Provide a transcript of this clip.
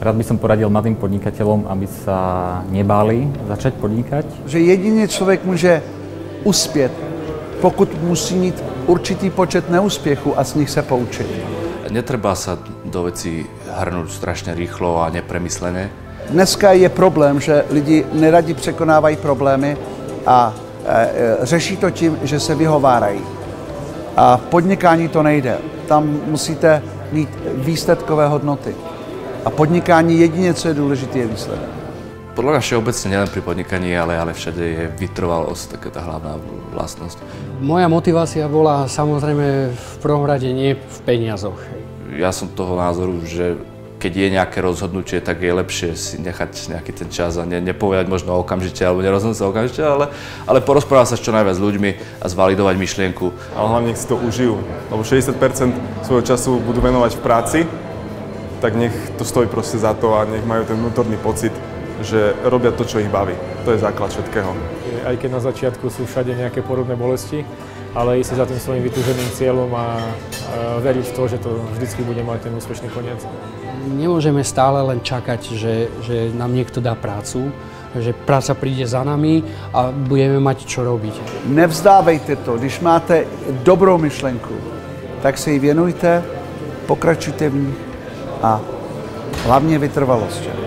Rád by som poradil mladým podnikateľom, aby sa nebáli začať podnikať. Že jedině člověk může uspět, pokud musí mít určitý počet neúspěchů a z nich se poučit. Netreba sa do veci hrnúť strašne rýchlo a nepremyslené. Dneska je problém, že lidi neradi překonávají problémy a e, e, řeší to tím, že se vyhovárají. A v podnikání to nejde. Tam musíte mít výsledkové hodnoty. A podnikání jedině, co je důležité, je výsledek. Podľa mňa všeobecne nielen pri podnikaní, ale, ale všade je vytrvalosť, taká tá hlavná vlastnosť. Moja motivácia bola samozrejme v prvom rade nie v peniazoch. Ja som toho názoru, že keď je nejaké rozhodnutie, tak je lepšie si nechať nejaký ten čas a ne, nepovedať možno okamžite alebo nerozhodnúť sa okamžite, ale, ale porozprávať sa s čo najviac s ľuďmi a zvalidovať myšlienku. Ale hlavne nech si to užijú, lebo 60% svojho času budú venovať v práci, tak nech to stojí proste za to a nech majú ten vnútorný pocit, že robia to, čo ich baví. To je základ všetkého. Aj keď na začiatku sú všade nejaké podobné bolesti, ale ísť za tým svojim vytúženým cieľom a, veriť v to, že to vždycky bude mať ten úspešný koniec. Nemôžeme stále len čakať, že, že nám niekto dá prácu, že práca príde za nami a budeme mať čo robiť. Nevzdávejte to. Když máte dobrou myšlenku, tak se jí věnujte, pokračujte v ní a hlavně vytrvalost.